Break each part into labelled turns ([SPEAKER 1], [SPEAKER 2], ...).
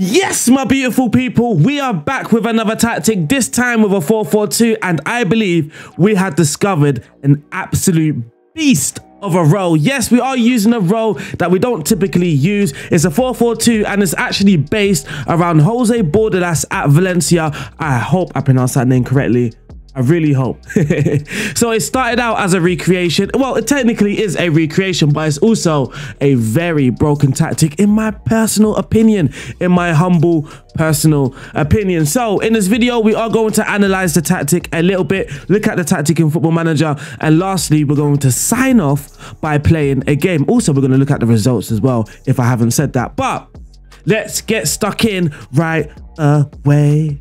[SPEAKER 1] Yes, my beautiful people, we are back with another tactic, this time with a 4-4-2, and I believe we have discovered an absolute beast of a role. Yes, we are using a role that we don't typically use. It's a 4-4-2 and it's actually based around Jose Bordalas at Valencia. I hope I pronounced that name correctly. I really hope. so it started out as a recreation. Well, it technically is a recreation, but it's also a very broken tactic in my personal opinion, in my humble personal opinion. So in this video, we are going to analyze the tactic a little bit, look at the tactic in Football Manager, and lastly, we're going to sign off by playing a game. Also, we're going to look at the results as well, if I haven't said that. But let's get stuck in right away.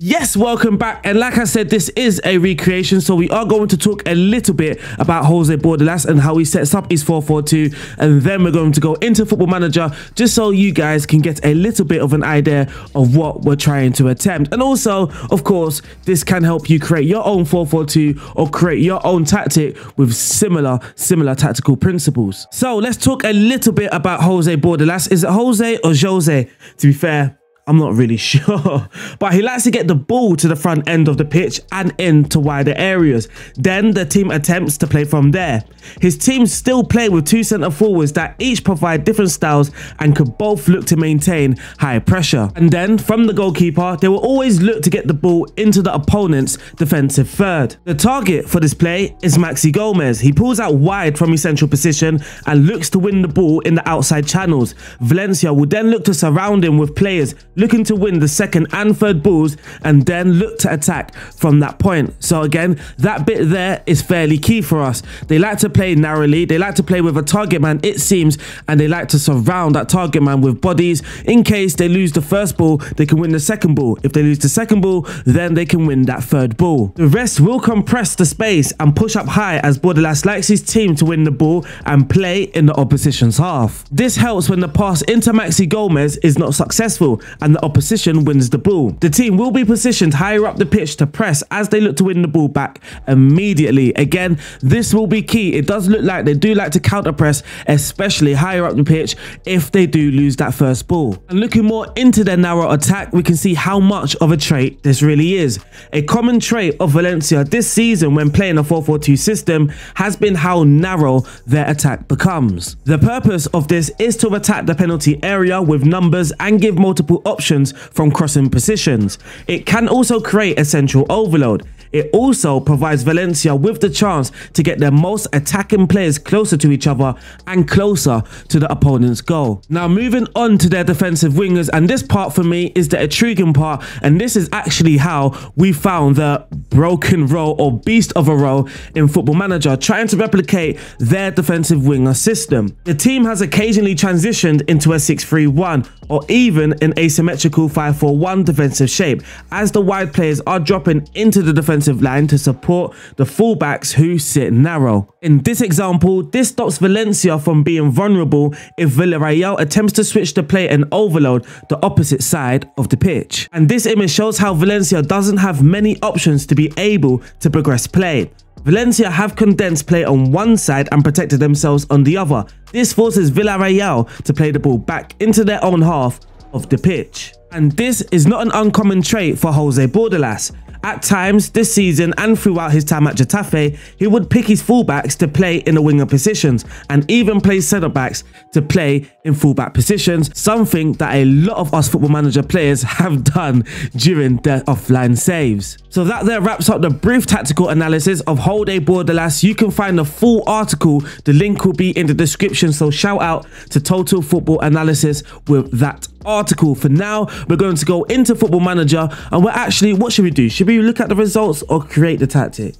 [SPEAKER 1] Yes, welcome back. And like I said, this is a recreation. So we are going to talk a little bit about Jose Bordalas and how he sets up his 4-4-2. And then we're going to go into Football Manager just so you guys can get a little bit of an idea of what we're trying to attempt. And also, of course, this can help you create your own 4-4-2 or create your own tactic with similar, similar tactical principles. So let's talk a little bit about Jose Bordalas. Is it Jose or Jose? To be fair, I'm not really sure. But he likes to get the ball to the front end of the pitch and into wider areas. Then the team attempts to play from there. His team still play with two centre forwards that each provide different styles and could both look to maintain high pressure. And then from the goalkeeper, they will always look to get the ball into the opponent's defensive third. The target for this play is Maxi Gomez. He pulls out wide from his central position and looks to win the ball in the outside channels. Valencia will then look to surround him with players looking to win the second and third balls and then look to attack from that point. So again, that bit there is fairly key for us. They like to play narrowly, they like to play with a target man, it seems, and they like to surround that target man with bodies. In case they lose the first ball, they can win the second ball. If they lose the second ball, then they can win that third ball. The rest will compress the space and push up high as Bordalas likes his team to win the ball and play in the opposition's half. This helps when the pass into Maxi Gomez is not successful and and the opposition wins the ball. The team will be positioned higher up the pitch to press as they look to win the ball back immediately. Again, this will be key. It does look like they do like to counter press, especially higher up the pitch if they do lose that first ball. And looking more into their narrow attack, we can see how much of a trait this really is. A common trait of Valencia this season when playing a 4-4-2 system has been how narrow their attack becomes. The purpose of this is to attack the penalty area with numbers and give multiple options from crossing positions. It can also create a central overload. It also provides Valencia with the chance to get their most attacking players closer to each other and closer to the opponent's goal. Now moving on to their defensive wingers and this part for me is the intriguing part and this is actually how we found the broken role or beast of a role in Football Manager trying to replicate their defensive winger system. The team has occasionally transitioned into a 6-3-1 or even an asymmetrical 5-4-1 defensive shape as the wide players are dropping into the defensive line to support the fullbacks who sit narrow. In this example, this stops Valencia from being vulnerable if Villarreal attempts to switch the play and overload the opposite side of the pitch. And this image shows how Valencia doesn't have many options to be able to progress play. Valencia have condensed play on one side and protected themselves on the other. This forces Villarreal to play the ball back into their own half of the pitch. And this is not an uncommon trait for Jose Bordalas. At times this season and throughout his time at Getafe, he would pick his fullbacks to play in the winger positions and even play centre backs to play in fullback positions, something that a lot of us football manager players have done during their offline saves. So that there wraps up the brief tactical analysis of Jose Bordalas. You can find the full article, the link will be in the description, so shout out to Total Football Analysis with that article. For now, we're going to go into Football Manager and we're actually, what should we do? Should we look at the results or create the tactic?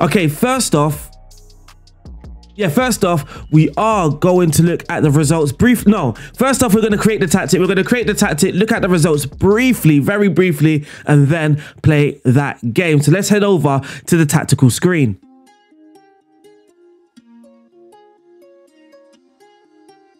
[SPEAKER 1] Okay, first off, yeah, first off, we are going to look at the results brief. No, first off, we're going to create the tactic. We're going to create the tactic, look at the results briefly, very briefly, and then play that game. So let's head over to the tactical screen.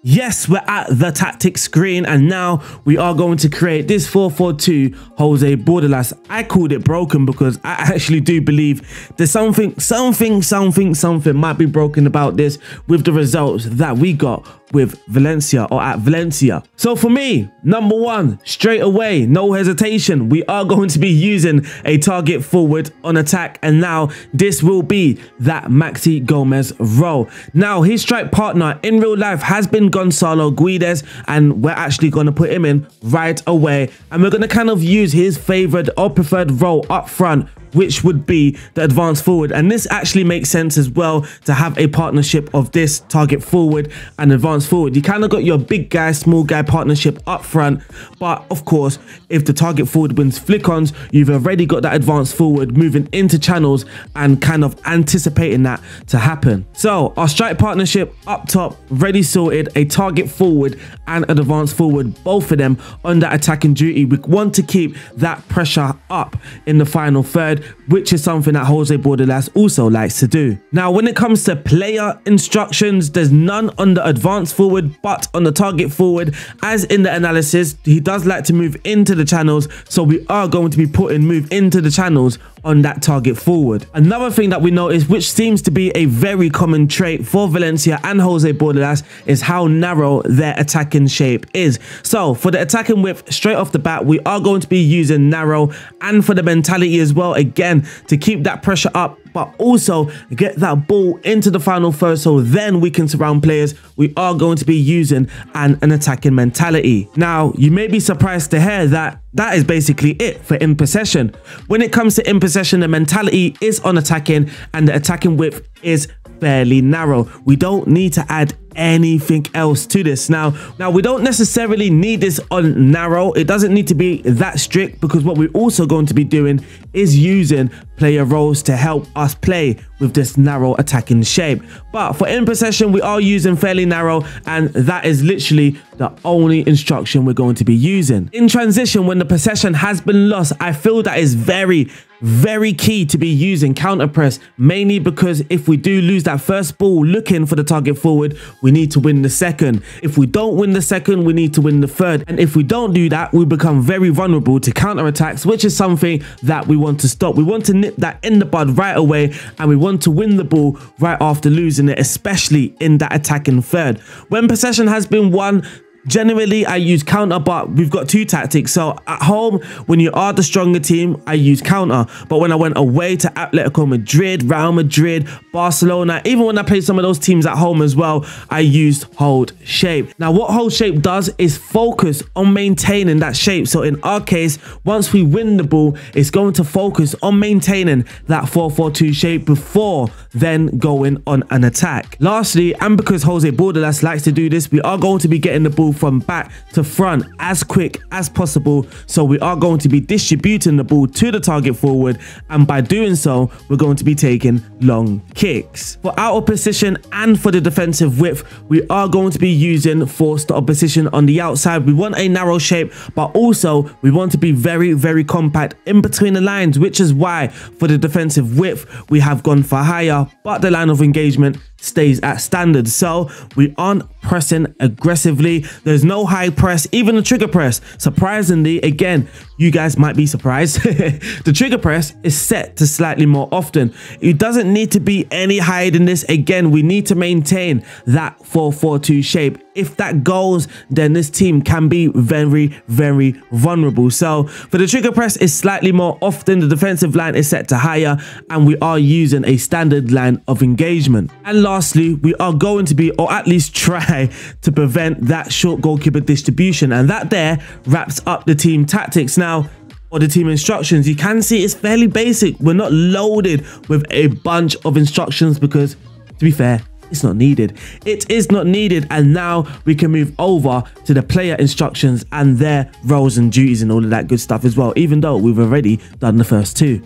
[SPEAKER 1] Yes, we're at the tactic screen and now we are going to create this 442 Jose Bordalas. I called it broken because I actually do believe there's something, something, something, something might be broken about this with the results that we got with Valencia or at Valencia. So for me, number one, straight away, no hesitation, we are going to be using a target forward on attack and now this will be that Maxi Gomez role. Now his strike partner in real life has been Gonzalo Guedes and we're actually going to put him in right away and we're going to kind of use his favored or preferred role up front which would be the advanced forward. And this actually makes sense as well to have a partnership of this target forward and advanced forward. You kind of got your big guy, small guy partnership up front. But of course, if the target forward wins flick-ons, you've already got that advanced forward moving into channels and kind of anticipating that to happen. So our strike partnership up top, ready sorted, a target forward and an advanced forward, both of them under attacking duty. We want to keep that pressure up in the final third which is something that Jose Bordalas also likes to do. Now, when it comes to player instructions, there's none on the advanced forward, but on the target forward, as in the analysis, he does like to move into the channels, so we are going to be putting move into the channels on that target forward. Another thing that we notice, which seems to be a very common trait for Valencia and Jose Bordalas, is how narrow their attacking shape is. So for the attacking width, straight off the bat, we are going to be using narrow and for the mentality as well, again, to keep that pressure up but also get that ball into the final third so then we can surround players. We are going to be using an, an attacking mentality. Now, you may be surprised to hear that that is basically it for in possession. When it comes to in possession, the mentality is on attacking and the attacking width is fairly narrow. We don't need to add anything else to this. Now now we don't necessarily need this on narrow. It doesn't need to be that strict because what we're also going to be doing is using player roles to help us play with this narrow attacking shape. But for in possession we are using fairly narrow and that is literally the only instruction we're going to be using. In transition when the possession has been lost i feel that is very very key to be using counter press mainly because if we do lose that first ball looking for the target forward we need to win the second. If we don't win the second we need to win the third. And if we don't do that we become very vulnerable to counter attacks which is something that we want to stop. We want to nip that in the bud right away and we want to win the ball right after losing it especially in that attacking third. When possession has been won Generally, I use counter, but we've got two tactics. So at home, when you are the stronger team, I use counter. But when I went away to Atletico Madrid, Real Madrid, Barcelona, even when I played some of those teams at home as well, I used hold shape. Now, what hold shape does is focus on maintaining that shape. So in our case, once we win the ball, it's going to focus on maintaining that 4-4-2 shape before then going on an attack. Lastly, and because Jose Bordalas likes to do this, we are going to be getting the ball from back to front as quick as possible. So we are going to be distributing the ball to the target forward. And by doing so, we're going to be taking long kicks. For our position and for the defensive width, we are going to be using forced opposition on the outside. We want a narrow shape, but also we want to be very, very compact in between the lines, which is why for the defensive width, we have gone for higher, but the line of engagement stays at standard. So we aren't pressing aggressively. There's no high press, even the trigger press. Surprisingly, again, you guys might be surprised. the trigger press is set to slightly more often. It doesn't need to be any higher than this. Again, we need to maintain that 4-4-2 shape. If that goes, then this team can be very, very vulnerable. So for the trigger press is slightly more often. The defensive line is set to higher and we are using a standard line of engagement. And lastly, we are going to be, or at least try to prevent that short goalkeeper distribution. And that there wraps up the team tactics. Now, or the team instructions, you can see it's fairly basic. We're not loaded with a bunch of instructions because, to be fair, it's not needed. It is not needed. And now we can move over to the player instructions and their roles and duties and all of that good stuff as well, even though we've already done the first two.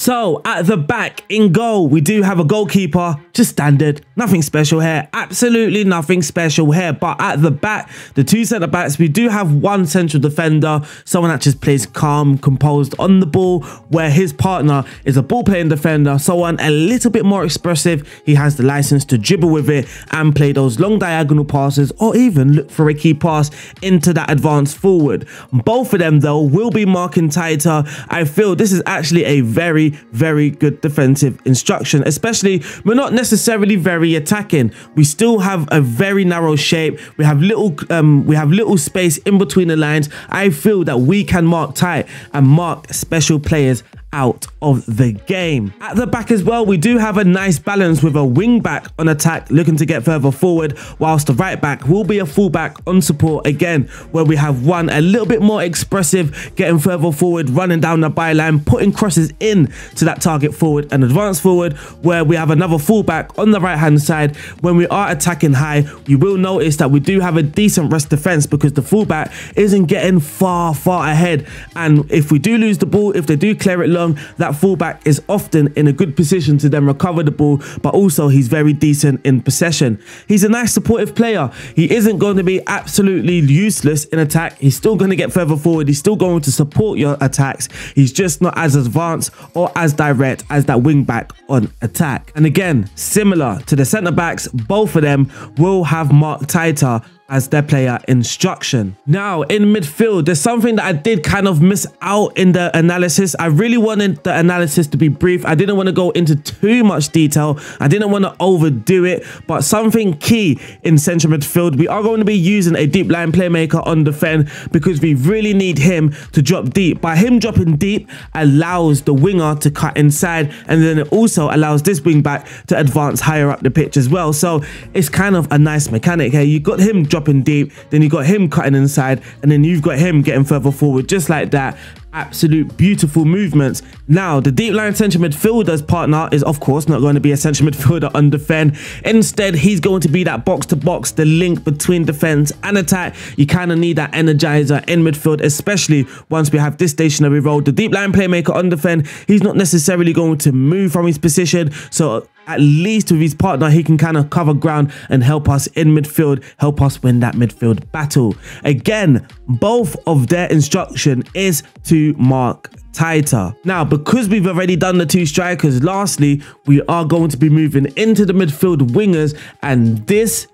[SPEAKER 1] So at the back in goal, we do have a goalkeeper, just standard, nothing special here, absolutely nothing special here. But at the back, the two centre backs, we do have one central defender, someone that just plays calm, composed on the ball, where his partner is a ball playing defender, someone a little bit more expressive. He has the license to dribble with it and play those long diagonal passes or even look for a key pass into that advanced forward. Both of them though will be marking tighter. I feel this is actually a very, very good defensive instruction, especially we're not necessarily very attacking. We still have a very narrow shape. We have little, um, we have little space in between the lines. I feel that we can mark tight and mark special players out of the game. At the back as well, we do have a nice balance with a wing back on attack looking to get further forward, whilst the right back will be a fullback on support again, where we have one a little bit more expressive, getting further forward, running down the byline, putting crosses in to that target forward and advance forward, where we have another fullback on the right hand side. When we are attacking high, you will notice that we do have a decent rest defense because the fullback isn't getting far, far ahead. And if we do lose the ball, if they do clear it low, long, that fullback is often in a good position to then recover the ball, but also he's very decent in possession. He's a nice supportive player. He isn't going to be absolutely useless in attack. He's still going to get further forward. He's still going to support your attacks. He's just not as advanced or as direct as that wing back on attack. And again, similar to the centre backs, both of them will have Mark Tighter as their player instruction. Now, in midfield, there's something that I did kind of miss out in the analysis. I really wanted the analysis to be brief. I didn't want to go into too much detail. I didn't want to overdo it, but something key in central midfield, we are going to be using a deep line playmaker on defend because we really need him to drop deep. By him dropping deep allows the winger to cut inside and then it also allows this wing back to advance higher up the pitch as well. So it's kind of a nice mechanic here. You got him dropping dropping deep. Then you got him cutting inside, and then you've got him getting further forward, just like that. Absolute beautiful movements. Now, the deep line central midfielder's partner is, of course, not going to be a central midfielder on defend. Instead, he's going to be that box to box, the link between defense and attack. You kind of need that energizer in midfield, especially once we have this stationary role. The deep line playmaker on defend, he's not necessarily going to move from his position. So at least with his partner, he can kind of cover ground and help us in midfield, help us win that midfield battle. Again, both of their instruction is to mark tighter. Now, because we've already done the two strikers, lastly, we are going to be moving into the midfield wingers, and this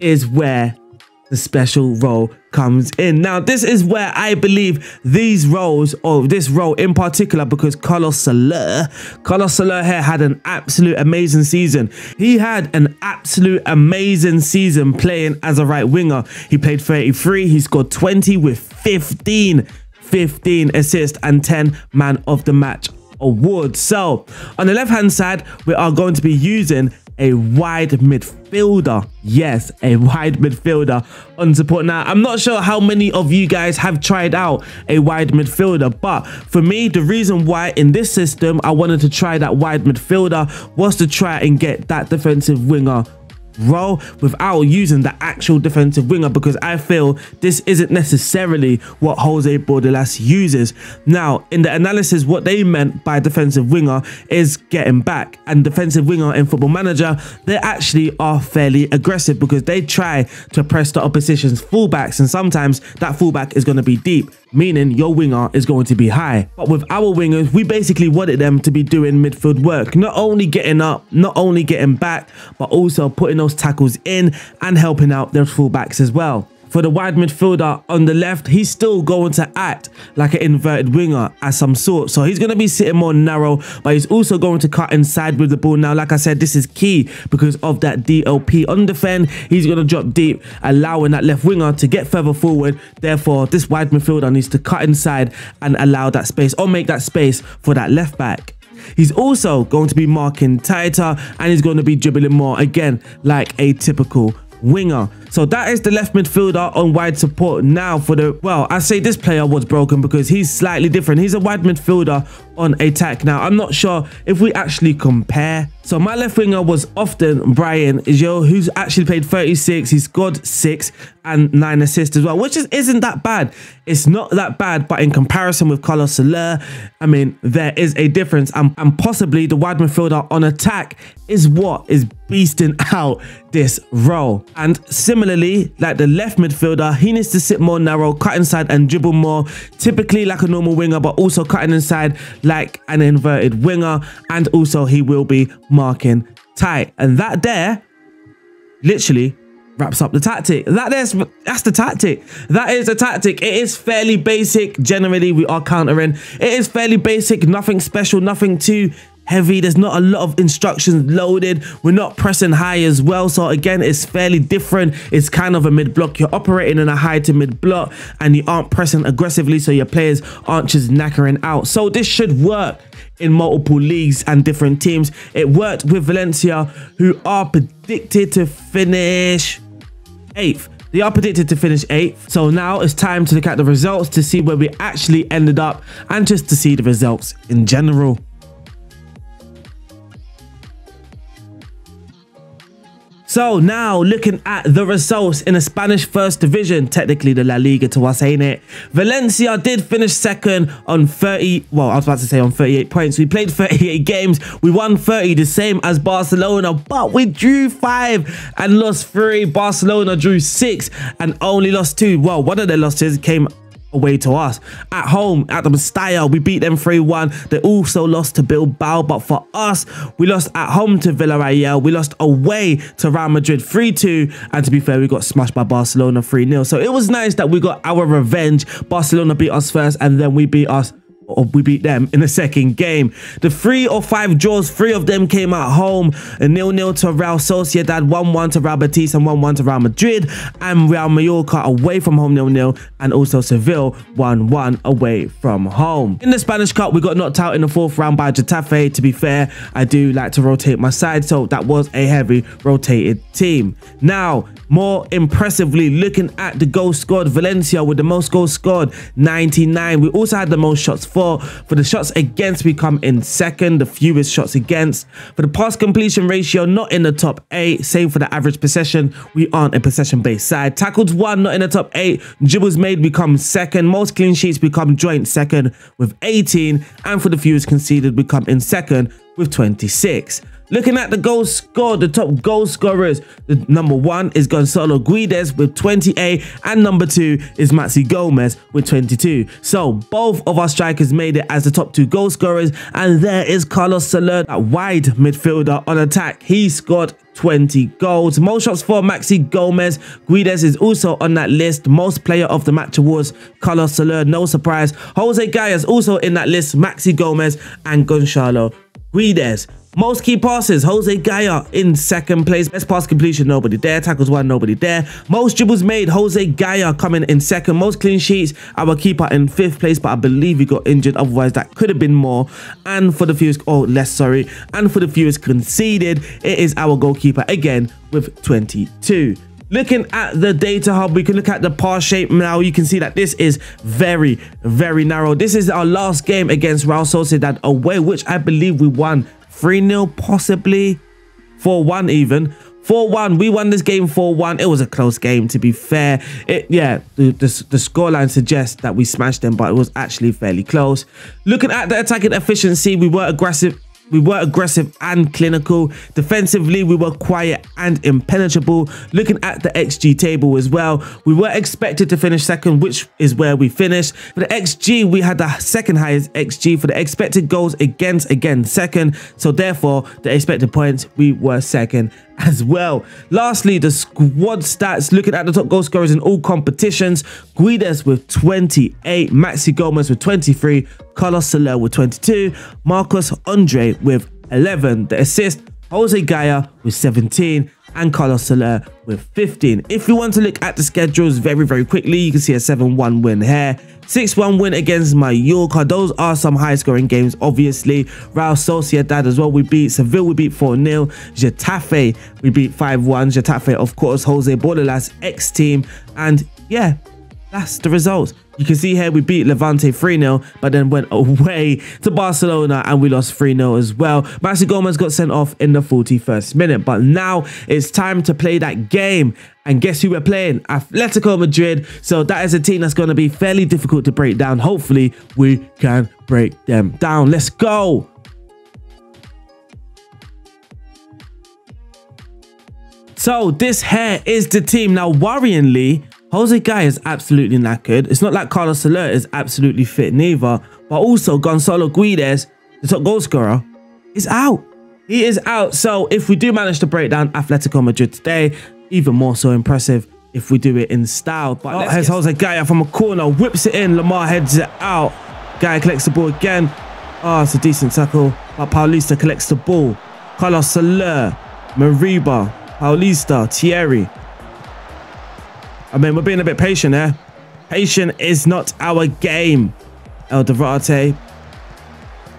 [SPEAKER 1] is where the special role comes in. Now, this is where I believe these roles, or this role in particular, because Carlos Soler, Carlos Soler here had an absolute amazing season. He had an absolute amazing season playing as a right winger. He played 33, he scored 20 with 15, 15 assists and 10 man of the match awards. So on the left hand side, we are going to be using a wide midfielder. Yes, a wide midfielder on support. Now, I'm not sure how many of you guys have tried out a wide midfielder, but for me, the reason why in this system I wanted to try that wide midfielder was to try and get that defensive winger role without using the actual defensive winger because I feel this isn't necessarily what Jose Bordalas uses. Now, in the analysis, what they meant by defensive winger is getting back. And defensive winger in Football Manager, they actually are fairly aggressive because they try to press the opposition's fullbacks and sometimes that fullback is going to be deep meaning your winger is going to be high. But with our wingers, we basically wanted them to be doing midfield work, not only getting up, not only getting back, but also putting those tackles in and helping out their fullbacks as well. For the wide midfielder on the left, he's still going to act like an inverted winger as some sort. So he's going to be sitting more narrow, but he's also going to cut inside with the ball. Now, like I said, this is key because of that DLP on defend. He's going to drop deep, allowing that left winger to get further forward. Therefore, this wide midfielder needs to cut inside and allow that space or make that space for that left back. He's also going to be marking tighter and he's going to be dribbling more again like a typical winger. So that is the left midfielder on wide support. Now for the, well, I say this player was broken because he's slightly different. He's a wide midfielder on attack. Now, I'm not sure if we actually compare. So my left winger was often Bryan Gil, who's actually played 36. He scored six and nine assists as well, which is, isn't that bad. It's not that bad, but in comparison with Carlos Soler, I mean, there is a difference. And, and possibly the wide midfielder on attack is what is beasting out this role. And similarly, like the left midfielder, he needs to sit more narrow, cut inside and dribble more, typically like a normal winger, but also cutting inside like an inverted winger. And also he will be marking tight. And that there, literally wraps up the tactic. That is that's the tactic. That is the tactic. It is fairly basic. Generally, we are countering. It is fairly basic, nothing special, nothing too heavy. There's not a lot of instructions loaded. We're not pressing high as well. So again, it's fairly different. It's kind of a mid block. You're operating in a high to mid block and you aren't pressing aggressively. So your players aren't just knackering out. So this should work in multiple leagues and different teams. It worked with Valencia, who are predicted to finish eighth. They are predicted to finish eighth. So now it's time to look at the results to see where we actually ended up and just to see the results in general. So now looking at the results in the Spanish First Division, technically the La Liga to us, ain't it? Valencia did finish second on 30, well, I was about to say on 38 points. We played 38 games. We won 30, the same as Barcelona, but we drew five and lost three. Barcelona drew six and only lost two. Well, one of their losses came away to us. At home, at the Mestalla, we beat them 3-1. They also lost to Bilbao, but for us, we lost at home to Villarreal. We lost away to Real Madrid 3-2. And to be fair, we got smashed by Barcelona 3-0. So it was nice that we got our revenge. Barcelona beat us first, and then we beat us or we beat them in the second game. The three or five draws, three of them came at home. A nil-nil to Real Sociedad, 1-1 to Real Betis and 1-1 to Real Madrid. And Real Mallorca away from home nil-nil. And also Seville 1-1 away from home. In the Spanish Cup, we got knocked out in the fourth round by Getafe. To be fair, I do like to rotate my side. So that was a heavy rotated team. Now, more impressively, looking at the goals scored, Valencia with the most goals scored, 99. We also had the most shots for. For the shots against, we come in second, the fewest shots against. For the pass completion ratio, not in the top eight. Same for the average possession. We aren't a possession-based side. Tackled one, not in the top eight. Dribbles made become second. Most clean sheets become joint second with 18. And for the fewest conceded, we come in second with 26. Looking at the goals scored, the top goal scorers, the number one is Gonzalo Guedes with 28 and number two is Maxi Gomez with 22. So both of our strikers made it as the top two goal scorers and there is Carlos Soler, that wide midfielder on attack. He scored 20 goals. Most shots for Maxi Gomez. Guedes is also on that list. Most player of the match awards, Carlos Soler, no surprise. Jose Gaya also in that list, Maxi Gomez and Gonzalo Guedes. Most key passes, Jose Gaya in second place. Best pass completion, nobody there. Tackles one, nobody there. Most dribbles made, Jose Gaya coming in second. Most clean sheets, our keeper in fifth place, but I believe he got injured. Otherwise, that could have been more. And for the fewest, oh, less, sorry. And for the fewest conceded, it is our goalkeeper again with 22. Looking at the data hub, we can look at the pass shape now. You can see that this is very, very narrow. This is our last game against Real Sociedad away, which I believe we won 3-0 possibly. 4-1 even. 4-1 we won this game 4-1 it was a close game to be fair. It yeah the, the, the scoreline suggests that we smashed them but it was actually fairly close. Looking at the attacking efficiency we were aggressive we were aggressive and clinical. Defensively, we were quiet and impenetrable. Looking at the XG table as well, we were expected to finish second, which is where we finished. For the XG, we had the second highest XG. For the expected goals against, again, second. So therefore, the expected points, we were second as well. Lastly, the squad stats, looking at the top goal scorers in all competitions, Guedes with 28, Maxi Gomez with 23, Carlos Soler with 22, Marcos Andre with 11. The assist, Jose Gaya with 17, and Carlos Soler with 15. If you want to look at the schedules very, very quickly, you can see a 7-1 win here. 6-1 win against Mallorca. Those are some high-scoring games, obviously. Real Sociedad as well. We beat Seville. We beat 4-0. Getafe, we beat 5-1. Getafe, of course, Jose Bordalas ex-team. And yeah, that's the result. You can see here we beat Levante 3-0, but then went away to Barcelona and we lost 3-0 as well. Maxi Gomez got sent off in the 41st minute, but now it's time to play that game. And guess who we're playing? Atletico Madrid. So that is a team that's going to be fairly difficult to break down. Hopefully we can break them down. Let's go. So this here is the team. Now, worryingly, Jose Gaya is absolutely knackered. It's not like Carlos Soler is absolutely fit neither. But also Gonzalo Guedes, the top goalscorer, is out. He is out. So if we do manage to break down Atletico Madrid today, even more so impressive if we do it in style. But oh, here's Jose Gaya from a corner, whips it in. Lemar heads it out. Gaya collects the ball again. Oh, it's a decent tackle. But Paulista collects the ball. Carlos Soler, Moriba, Paulista, Thierry. I mean, we're being a bit patient there. Patient is not our game. Alderete.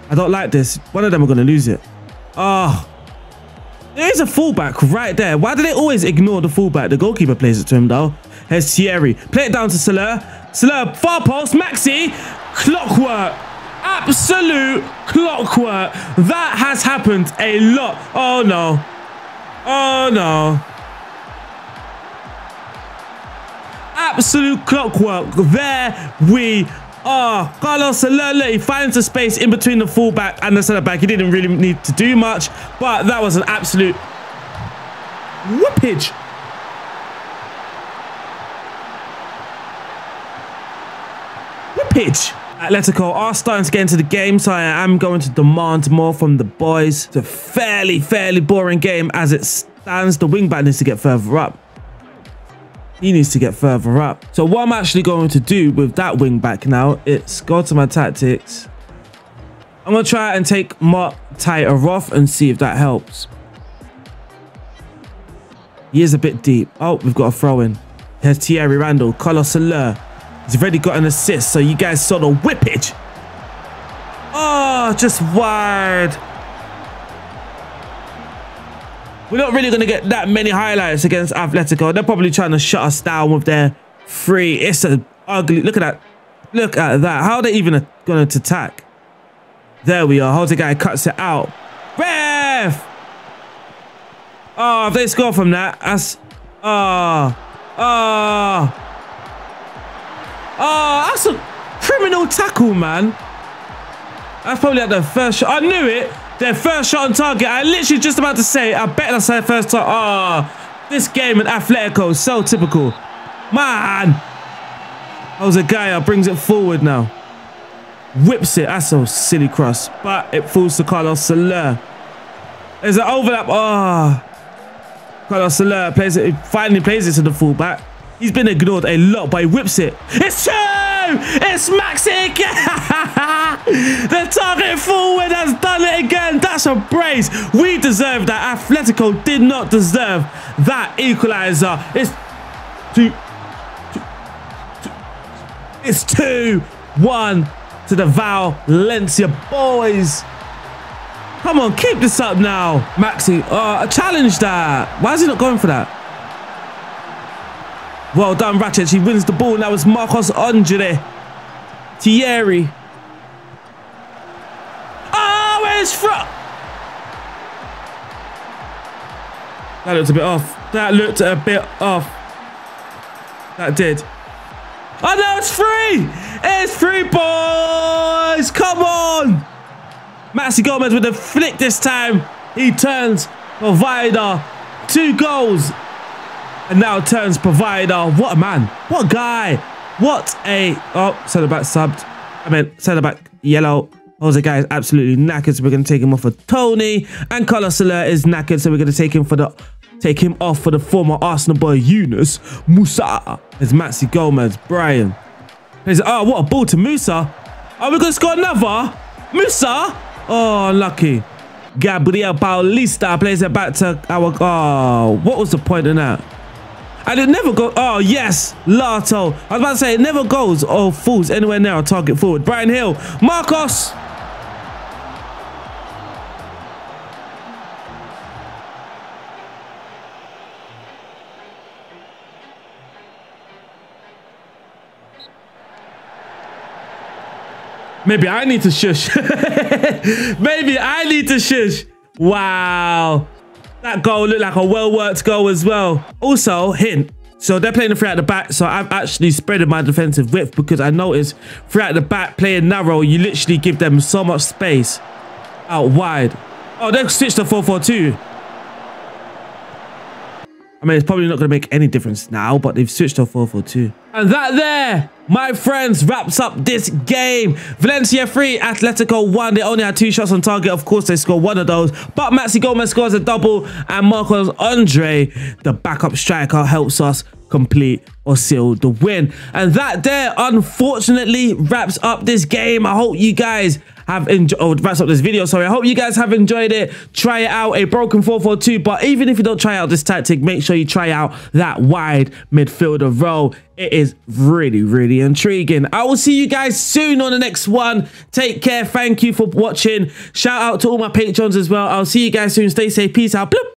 [SPEAKER 1] I don't like this. One of them are going to lose it. Oh. There is a fullback right there. Why do they always ignore the fullback? The goalkeeper plays it to him, though. Here's Thierry. Play it down to Soler. Soler, far post. Maxi. Clockwork. Absolute clockwork. That has happened a lot. Oh, no. Oh, no. Absolute clockwork. There we are. Carlos Soler, he finds a space in between the fullback and the centre back. He didn't really need to do much, but that was an absolute whoopage. Whoopage. Atletico are starting to get into the game, so I am going to demand more from the boys. It's a fairly, fairly boring game as it stands. The wing back needs to get further up. He needs to get further up. So what I'm actually going to do with that wing back now, it's go to my tactics. I'm going to try and take Mark Tighter off and see if that helps. He is a bit deep. Oh, we've got a throw in. Here's Thierry Randall, Carlos Soler. He's already got an assist, so you guys saw the whippage. Oh, just wide. We're not really going to get that many highlights against Atletico. They're probably trying to shut us down with their free. It's a ugly. Look at that. Look at that. How are they even going to attack? There we are. Jose Gaya cuts it out. Ref! Oh, if they score from that, that's... Oh. Oh. Oh, that's a criminal tackle, man. That's probably at the first shot. I knew it. Their first shot on target. I literally just about to say, I bet that's their first time. Oh, ah, this game at Atletico is so typical. Man. Jose Gaya brings it forward now. Whips it. That's a silly cross. But it falls to Carlos Soler. There's an overlap. Oh. Carlos Soler plays it. Finally plays it to the fullback. He's been ignored a lot, but he whips it. It's two! It's Maxi again. The target forward has done it again. That's a brace. We deserve that. Atletico did not deserve that equaliser. It's two, two, two. It's two one to the Valencia boys. Come on, keep this up now. Maxi, uh, challenge that. Why is he not going for that? Well done, Racic. He wins the ball. Now it's Marcos Andre. Thierry. Oh, where's from? That looked a bit off. That looked a bit off. That did. Oh no, it's free! It's free, boys! Come on! Maxi Gomez with a flick this time. He turns provider. Two goals and now turns provider. What a man. What a guy. What a... Oh, centre back subbed. I mean, centre back yellow. Oh, Jose Gaya is absolutely knackered, so we're going to take him off for Toni. And Carlos Soler is knackered, so we're going to take him for the... Take him off for the former Arsenal boy Yunus Musah. It's Maxi Gomez. Bryan. He's, oh, what a ball to Musah. Are we going to score another? Musah? Oh, lucky. Gabriel Paulista plays it back to our. Oh, what was the point in that? And it never goes. Oh, yes. Lato. I was about to say, it never goes oh, or falls anywhere near our target forward. Bryan Gil. Marcos. Maybe I need to shush. Maybe I need to shush. Wow. That goal looked like a well-worked goal as well. Also, hint. So they're playing the three at the back. So I've actually spreaded my defensive width because I noticed three at the back playing narrow, you literally give them so much space out wide. Oh, they've switched to 4-4-2. I mean, it's probably not going to make any difference now, but they've switched to 4-4-2. And that there, my friends, wraps up this game. Valencia 3, Atletico 1. They only had two shots on target. Of course, they scored one of those. But Maxi Gomez scores a double. And Marcos Andre, the backup striker, helps us complete or seal the win. And that there, unfortunately, wraps up this game. I hope you guys have enjoyed, oh, wraps up this video, sorry. I hope you guys have enjoyed it. Try it out, a broken 4-4-2. But even if you don't try out this tactic, make sure you try out that wide midfielder role. It is really, really intriguing. I will see you guys soon on the next one. Take care. Thank you for watching. Shout out to all my patrons as well. I'll see you guys soon. Stay safe. Peace out. Bloop.